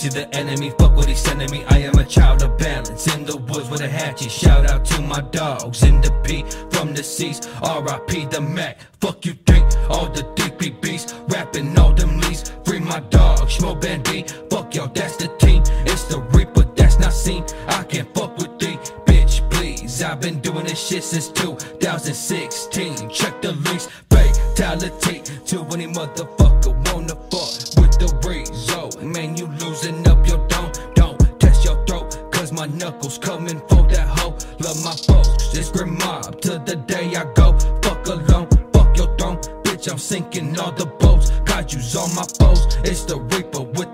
pussy the enemy, fuck what he sending me. I am a child of balance in the woods with a hatchet. Shout out to my dogs in the P from the seas. R.I.P. the Mac. Fuck you think all the D.P. DPBs rapping all them leads. Free my dog, Schmo Bandit. Fuck y'all, that's the team. It's the Reaper that's not seen. I can't fuck with thee, bitch. Please, I've been doing this shit since 2016. Check the links, fatality to any motherfucker my knuckles coming for that hoe. Love my folks, it's Grimm Mobb till the day I go. Fuck alone, fuck your throne. Bitch, I'm sinking all the boats. Got yous on my foes. It's the Reaper with.